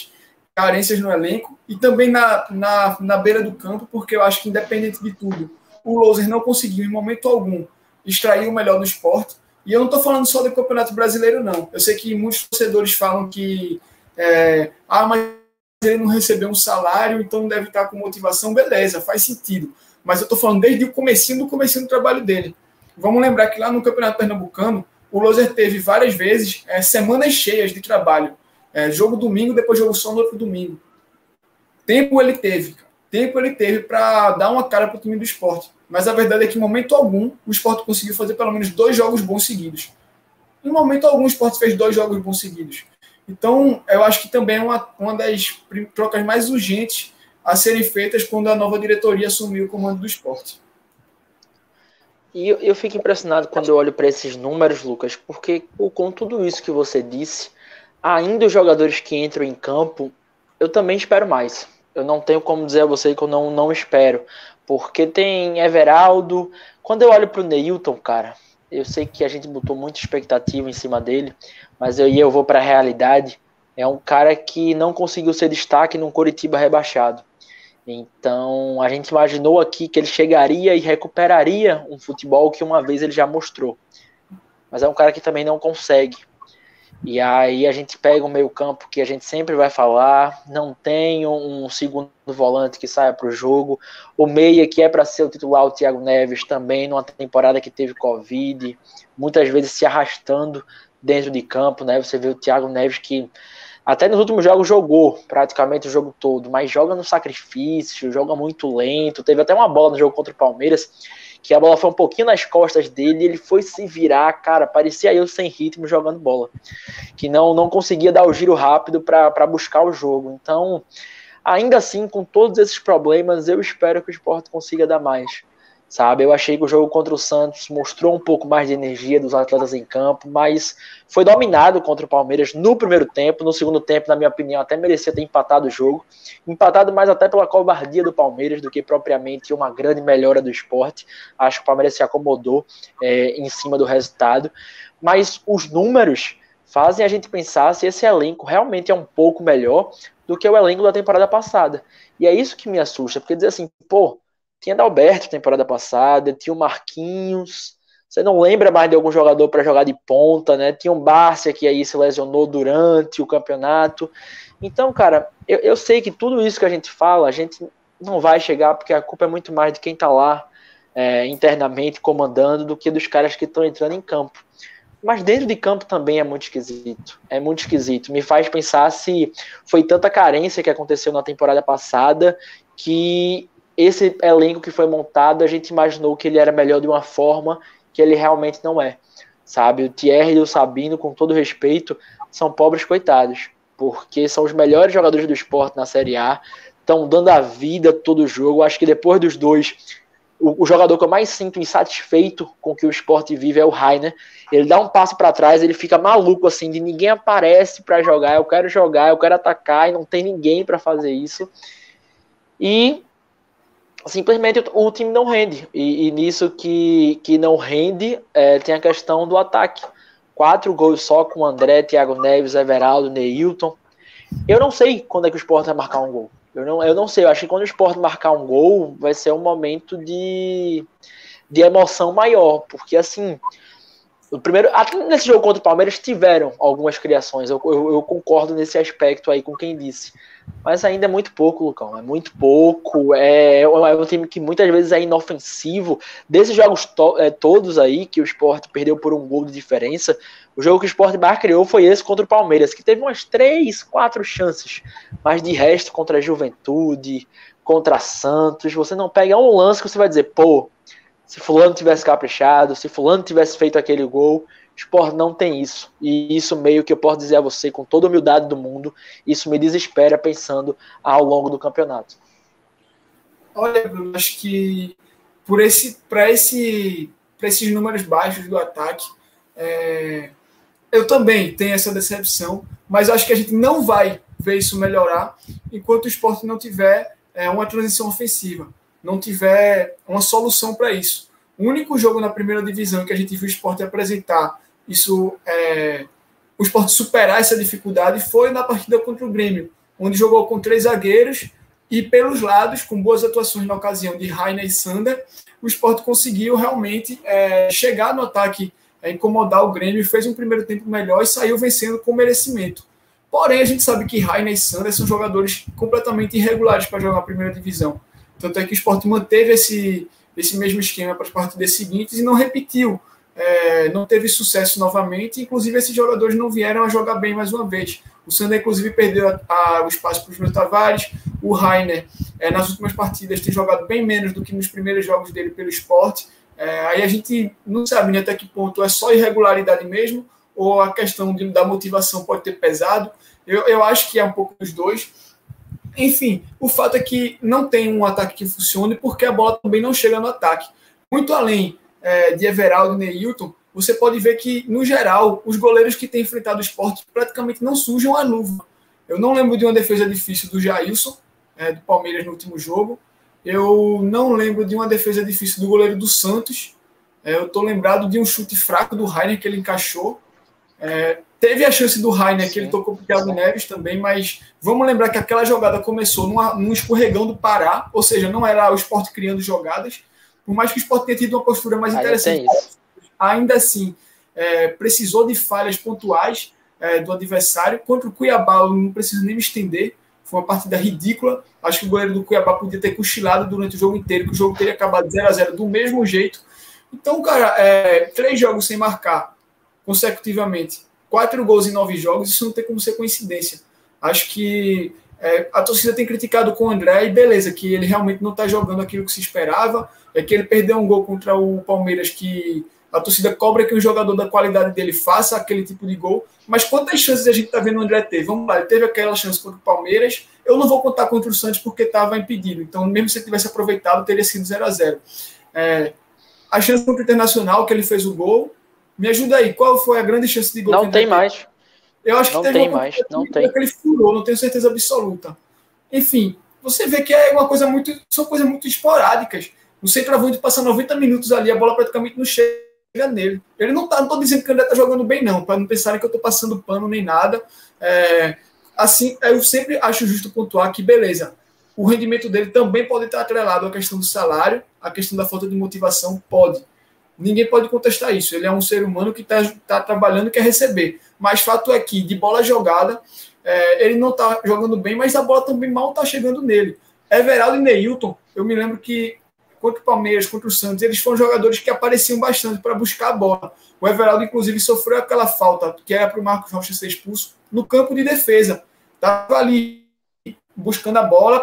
carências no elenco e também na, na, na beira do campo, porque eu acho que, independente de tudo, o Loser não conseguiu, em momento algum, extrair o melhor do esporte. E eu não estou falando só do Campeonato Brasileiro, não. Eu sei que muitos torcedores falam que, é, ah, mas ele não recebeu um salário, então deve estar com motivação. Beleza, faz sentido. Mas eu estou falando desde o comecinho do comecinho do trabalho dele. Vamos lembrar que lá no Campeonato Pernambucano, o Loser teve várias vezes é, semanas cheias de trabalho. É, jogo domingo, depois jogo só no outro domingo. Tempo ele teve, tempo ele teve para dar uma cara para o time do esporte. Mas a verdade é que, em momento algum, o esporte conseguiu fazer pelo menos dois jogos bons seguidos. Em momento algum, o esporte fez dois jogos bons seguidos. Então, eu acho que também é uma, uma das trocas mais urgentes a serem feitas quando a nova diretoria assumiu o comando do esporte. E eu, eu fico impressionado quando eu olho para esses números, Lucas, porque com tudo isso que você disse, ainda os jogadores que entram em campo, eu também espero mais. Eu não tenho como dizer a você que eu não, não espero. Porque tem Everaldo. Quando eu olho para o Neilton, cara, eu sei que a gente botou muita expectativa em cima dele, mas eu, eu vou para a realidade. É um cara que não conseguiu ser destaque num Coritiba rebaixado. Então a gente imaginou aqui que ele chegaria e recuperaria um futebol que uma vez ele já mostrou. Mas é um cara que também não consegue. E aí a gente pega o meio campo que a gente sempre vai falar, não tem um segundo volante que saia para o jogo, o meia que é para ser o titular, o Thiago Neves, também numa temporada que teve Covid, muitas vezes se arrastando dentro de campo, né? Você vê o Thiago Neves que até nos últimos jogos jogou praticamente o jogo todo, mas joga no sacrifício, joga muito lento. Teve até uma bola no jogo contra o Palmeiras, que a bola foi um pouquinho nas costas dele, ele foi se virar, cara, parecia eu sem ritmo jogando bola. Que não não conseguia dar o giro rápido para buscar o jogo. Então, ainda assim, com todos esses problemas, eu espero que o esporte consiga dar mais sabe? Eu achei que o jogo contra o Santos mostrou um pouco mais de energia dos atletas em campo, mas foi dominado contra o Palmeiras no primeiro tempo. No segundo tempo, na minha opinião, até merecia ter empatado o jogo. Empatado mais até pela covardia do Palmeiras do que propriamente uma grande melhora do esporte. Acho que o Palmeiras se acomodou é, em cima do resultado. Mas os números fazem a gente pensar se esse elenco realmente é um pouco melhor do que o elenco da temporada passada. E é isso que me assusta, porque dizer assim, pô, tinha Dalberto temporada passada, tinha o Marquinhos. Você não lembra mais de algum jogador para jogar de ponta, né? Tinha um Bárcia que aí se lesionou durante o campeonato. Então, cara, eu, eu sei que tudo isso que a gente fala, a gente não vai chegar, porque a culpa é muito mais de quem tá lá é, internamente comandando do que dos caras que estão entrando em campo. Mas dentro de campo também é muito esquisito. É muito esquisito. Me faz pensar se foi tanta carência que aconteceu na temporada passada que esse elenco que foi montado, a gente imaginou que ele era melhor de uma forma que ele realmente não é. Sabe? O Thierry e o Sabino, com todo respeito, são pobres coitados, porque são os melhores jogadores do esporte na Série A, estão dando a vida todo jogo. Acho que depois dos dois, o, o, jogador que eu mais sinto insatisfeito com o que o esporte vive é o Rainer. Ele dá um passo para trás, ele fica maluco assim, de ninguém aparece para jogar. Eu quero jogar, eu quero atacar e não tem ninguém para fazer isso. E simplesmente o, time não rende. E, e, nisso que, que não rende, é, tem a questão do ataque. Quatro gols só com André, Thiago Neves, Everaldo, Neilton. Eu não sei quando é que o Sport vai marcar um gol. Eu não, eu não sei, eu acho que quando o Sport marcar um gol, vai ser um momento de, de emoção maior. Porque assim, o primeiro, até nesse jogo contra o Palmeiras tiveram algumas criações. Eu, eu, eu, concordo nesse aspecto aí com quem disse. Mas ainda é muito pouco, Lucão. É muito pouco. É, é um time que muitas vezes é inofensivo. Desses jogos to, é, todos aí que o Sport perdeu por um gol de diferença, o jogo que o Sport mais criou foi esse contra o Palmeiras, que teve umas três, quatro chances. Mas de resto, contra a Juventude, contra a Santos, você não pega um lance que você vai dizer, pô, se fulano tivesse caprichado, se fulano tivesse feito aquele gol, o Sport não tem isso. E isso meio que eu posso dizer a você com toda a humildade do mundo, isso me desespera pensando ao longo do campeonato. Olha, Bruno, acho que por esse, para esse, esses números baixos do ataque, é, eu também tenho essa decepção, mas acho que a gente não vai ver isso melhorar enquanto o esporte não tiver é, uma transição ofensiva não tiver uma solução para isso. O único jogo na primeira divisão que a gente viu o esporte apresentar isso, é, o esporte superar essa dificuldade foi na partida contra o Grêmio, onde jogou com três zagueiros e pelos lados, com boas atuações na ocasião de Rainer e Sander, o esporte conseguiu realmente é, chegar no ataque, é, incomodar o Grêmio, fez um primeiro tempo melhor e saiu vencendo com merecimento. Porém, a gente sabe que Rainer e Sander são jogadores completamente irregulares para jogar a primeira divisão. Tanto é que o esporte manteve esse, esse mesmo esquema para as partidas seguintes e não repetiu. É, não teve sucesso novamente, inclusive esses jogadores não vieram a jogar bem mais uma vez. O Sander, inclusive, perdeu a, a, o espaço para os meus Tavares. O Rainer, é, nas últimas partidas, tem jogado bem menos do que nos primeiros jogos dele pelo esporte. É, aí a gente não sabe né, até que ponto é só irregularidade mesmo, ou a questão de, da motivação pode ter pesado. Eu, eu acho que é um pouco dos dois. Enfim, o fato é que não tem um ataque que funcione porque a bola também não chega no ataque. Muito além é, de Everaldo e Neilton, você pode ver que, no geral, os goleiros que têm enfrentado o esporte praticamente não sujam a luva. Eu não lembro de uma defesa difícil do Jailson, é, do Palmeiras, no último jogo. Eu não lembro de uma defesa difícil do goleiro do Santos. É, eu estou lembrado de um chute fraco do Rainer que ele encaixou. É, Teve a chance do Rainer, que ele tocou para o Thiago Neves também, mas vamos lembrar que aquela jogada começou numa, num escorregão do Pará, ou seja, não era o esporte criando jogadas, por mais que o esporte tenha tido uma postura mais interessante, ainda assim é, precisou de falhas pontuais é, do adversário. Contra o Cuiabá, eu não preciso nem me estender, foi uma partida ridícula. Acho que o goleiro do Cuiabá podia ter cochilado durante o jogo inteiro, que o jogo teria acabado 0 a 0 do mesmo jeito. Então, cara, é, três jogos sem marcar consecutivamente quatro gols em nove jogos, isso não tem como ser coincidência. Acho que é, a torcida tem criticado com o André e beleza, que ele realmente não está jogando aquilo que se esperava, é que ele perdeu um gol contra o Palmeiras que a torcida cobra que um jogador da qualidade dele faça aquele tipo de gol, mas quantas chances a gente está vendo o André ter? Vamos lá, ele teve aquela chance contra o Palmeiras, eu não vou contar contra o Santos porque estava impedido, então mesmo se ele tivesse aproveitado, teria sido 0 a 0 é, A chance contra o Internacional, que ele fez o gol, me ajuda aí, qual foi a grande chance de gol? Não tem mais. Eu acho que não tem mais, não tem. Que ele furou, não tenho certeza absoluta. Enfim, você vê que é uma coisa muito, são coisas muito esporádicas. O centroavante passa 90 minutos ali, a bola praticamente não chega nele. Ele não tá, não tô dizendo que o André tá jogando bem não, para não pensarem que eu tô passando pano nem nada. É, assim, eu sempre acho justo pontuar que beleza. O rendimento dele também pode estar atrelado à questão do salário, à questão da falta de motivação, pode. Ninguém pode contestar isso. Ele é um ser humano que está tá trabalhando e quer receber. Mas fato é que, de bola jogada, é, ele não está jogando bem, mas a bola também mal está chegando nele. Everaldo e Neilton, eu me lembro que contra o Palmeiras, contra o Santos, eles foram jogadores que apareciam bastante para buscar a bola. O Everaldo, inclusive, sofreu aquela falta que era para o Marcos Rocha ser expulso no campo de defesa. Estava ali buscando a bola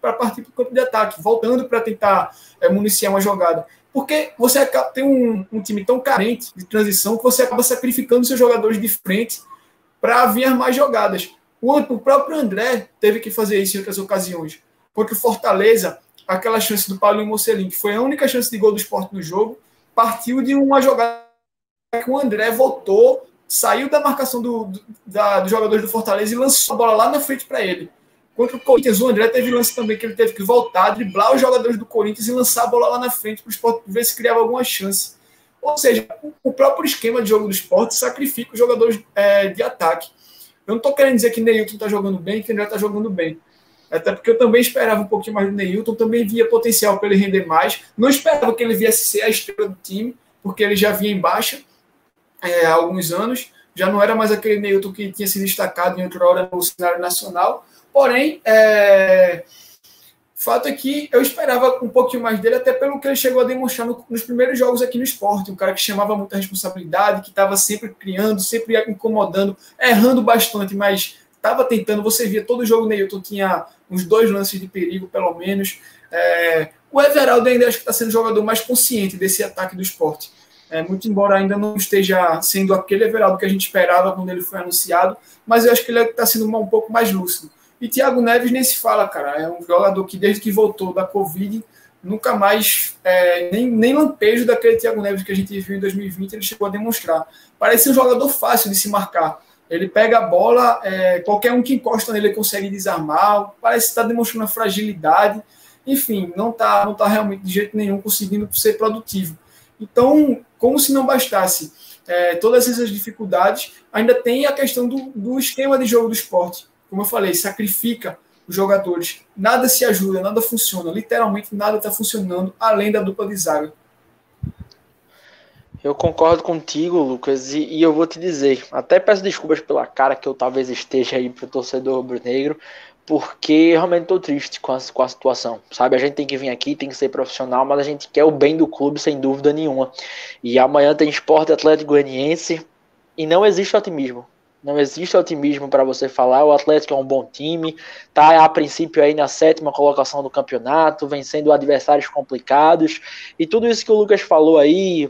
para partir para o campo de ataque, voltando para tentar é, municiar uma jogada porque você tem um, um, time tão carente de transição que você acaba sacrificando seus jogadores de frente para vir mais jogadas. O, o, próprio André teve que fazer isso em outras ocasiões. Contra o Fortaleza, aquela chance do Paulinho Mocelin, que foi a única chance de gol do esporte no jogo, partiu de uma jogada que o André voltou, saiu da marcação do, do, da, dos jogadores do Fortaleza e lançou a bola lá na frente para ele. Contra o Corinthians, o André teve lance também que ele teve que voltar, driblar os jogadores do Corinthians e lançar a bola lá na frente para o esporte ver se criava alguma chance. Ou seja, o próprio esquema de jogo do esporte sacrifica os jogadores é, de ataque. Eu não estou querendo dizer que Neilton está jogando bem, que André está jogando bem. Até porque eu também esperava um pouquinho mais do Neilton, também via potencial para ele render mais. Não esperava que ele viesse ser a estrela do time, porque ele já vinha em baixa é, há alguns anos. Já não era mais aquele Neilton que tinha se destacado em outra hora no cenário nacional. Porém, é, fato é que eu esperava um pouquinho mais dele, até pelo que ele chegou a demonstrar no, nos primeiros jogos aqui no esporte. Um cara que chamava muita responsabilidade, que estava sempre criando, sempre incomodando, errando bastante, mas estava tentando. Você via todo jogo Neilton tinha uns dois lances de perigo, pelo menos. É, o Everaldo ainda acho que está sendo o jogador mais consciente desse ataque do esporte. É, muito embora ainda não esteja sendo aquele Everaldo que a gente esperava quando ele foi anunciado, mas eu acho que ele está sendo um pouco mais lúcido. E Thiago Neves nem se fala, cara. É um jogador que desde que voltou da Covid, nunca mais, é, nem, nem lampejo daquele Thiago Neves que a gente viu em 2020, ele chegou a demonstrar. Parece um jogador fácil de se marcar. Ele pega a bola, é, qualquer um que encosta nele consegue desarmar, parece estar demonstrando fragilidade. Enfim, não está não tá realmente de jeito nenhum conseguindo ser produtivo. Então, como se não bastasse é, todas essas dificuldades, ainda tem a questão do, do esquema de jogo do esporte como eu falei, sacrifica os jogadores. Nada se ajuda, nada funciona. Literalmente nada está funcionando além da dupla de zaga. Eu concordo contigo, Lucas, e, e, eu vou te dizer, até peço desculpas pela cara que eu talvez esteja aí pro torcedor rubro-negro, porque realmente estou triste com a, com a situação, sabe? A gente tem que vir aqui, tem que ser profissional, mas a gente quer o bem do clube sem dúvida nenhuma. E amanhã tem Esporte Atlético Goianiense e não existe otimismo. Não existe otimismo para você falar. O Atlético é um bom time, tá a princípio aí na sétima colocação do campeonato, vencendo adversários complicados e tudo isso que o Lucas falou aí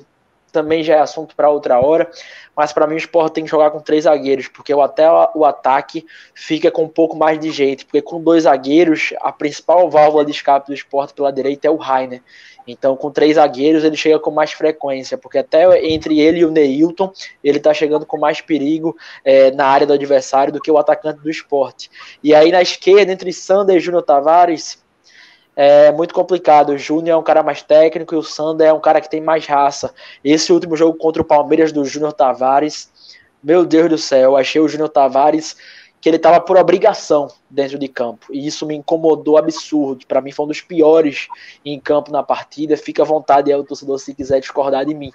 também já é assunto para outra hora. Mas para mim o Sport tem que jogar com três zagueiros, porque até o ataque fica com um pouco mais de jeito, porque com dois zagueiros a principal válvula de escape do Sport pela direita é o Rainer. Então, com três zagueiros, ele chega com mais frequência, porque até entre ele e o Neilton, ele tá chegando com mais perigo é, na área do adversário do que o atacante do esporte. E aí na esquerda, entre Sander e Júnior Tavares, é muito complicado. O Júnior é um cara mais técnico e o Sander é um cara que tem mais raça. Esse último jogo contra o Palmeiras do Júnior Tavares, meu Deus do céu, achei o Júnior Tavares que ele estava por obrigação dentro de campo. E isso me incomodou absurdo. Para mim foi um dos piores em campo na partida. Fica à vontade aí o torcedor se quiser discordar de mim.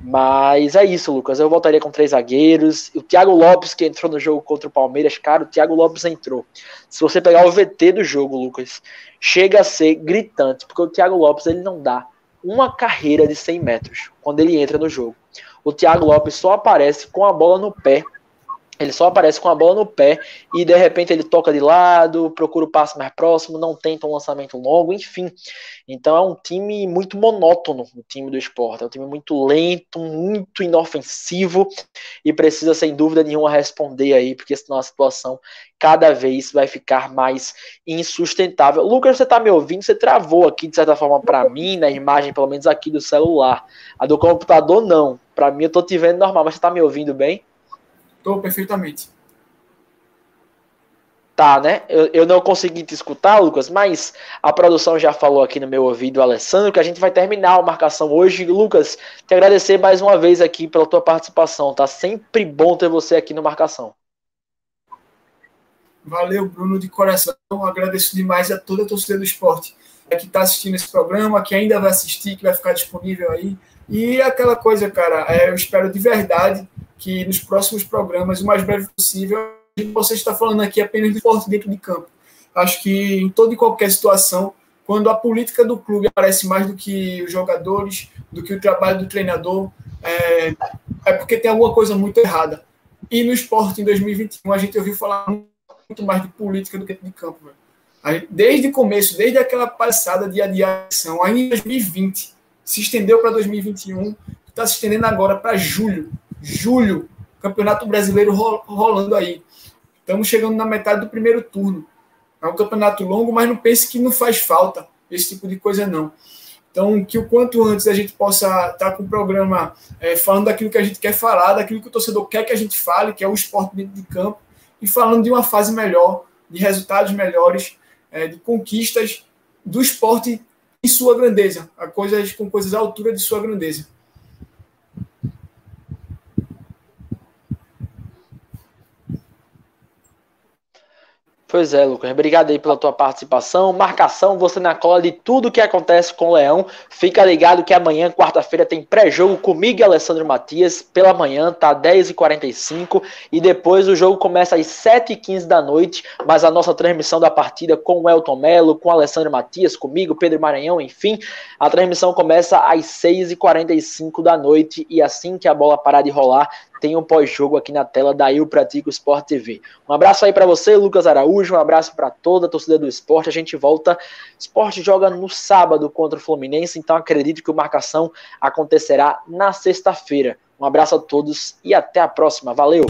Mas é isso, Lucas. Eu voltaria com três zagueiros. O Thiago Lopes, que entrou no jogo contra o Palmeiras, cara, o Thiago Lopes entrou. Se você pegar o VT do jogo, Lucas, chega a ser gritante, porque o Thiago Lopes ele não dá uma carreira de 100 metros quando ele entra no jogo. O Thiago Lopes só aparece com a bola no pé ele só aparece com a bola no pé e de repente ele toca de lado, procura o passe mais próximo, não tenta um lançamento longo, enfim. Então é um time muito monótono, o time do esporte. É um time muito lento, muito inofensivo e precisa, sem dúvida nenhuma, responder aí, porque senão a situação cada vez vai ficar mais insustentável. Lucas, você está me ouvindo? Você travou aqui, de certa forma, para mim, na imagem, pelo menos aqui do celular. A do computador, não. Para mim, eu estou te vendo normal, mas você está me ouvindo bem? Estou perfeitamente. Tá, né? Eu, eu não consegui te escutar, Lucas, mas a produção já falou aqui no meu ouvido, Alessandro, que a gente vai terminar a marcação hoje. Lucas, te agradecer mais uma vez aqui pela tua participação. Tá sempre bom ter você aqui no Marcação. Valeu, Bruno, de coração. Agradeço demais a toda a torcida do esporte que está assistindo esse programa, que ainda vai assistir, que vai ficar disponível aí. E aquela coisa, cara, é, eu espero de verdade que nos próximos programas, o mais breve possível, você está falando aqui apenas de esporte dentro de campo. Acho que em toda e qualquer situação, quando a política do clube aparece mais do que os jogadores, do que o trabalho do treinador, é, é porque tem alguma coisa muito errada. E no esporte, em 2021, a gente ouviu falar muito mais de política do que de campo. Desde o começo, desde aquela passada de adiação, ainda em 2020, se estendeu para 2021, está se estendendo agora para julho julho, Campeonato Brasileiro rolando aí. Estamos chegando na metade do primeiro turno. É um campeonato longo, mas não pense que não faz falta. esse tipo de coisa não. Então, que o quanto antes a gente possa estar tá com o programa é, falando daquilo que a gente quer falar, daquilo que o torcedor quer que a gente fale, que é o esporte dentro de campo, e falando de uma fase melhor, de resultados melhores, é, de conquistas do esporte em sua grandeza, a coisas com coisas à altura de sua grandeza. Pois é, Lucas. Obrigado aí pela tua participação. Marcação, você na cola de tudo que acontece com o Leão. Fica ligado que amanhã, quarta-feira, tem pré-jogo comigo e Alessandro Matias. Pela manhã, tá 10h45. E depois o jogo começa às 7h15 da noite. Mas a nossa transmissão da partida com o Elton Melo, com o Alessandro Matias, comigo, Pedro Maranhão, enfim. A transmissão começa às 6h45 da noite. E assim que a bola parar de rolar, tem um pós-jogo aqui na tela da Eu Pratico Sport TV. Um abraço aí para você, Lucas Araújo, um abraço para toda a torcida do esporte. A gente volta. Esporte joga no sábado contra o Fluminense, então acredito que o marcação acontecerá na sexta-feira. Um abraço a todos e até a próxima. Valeu!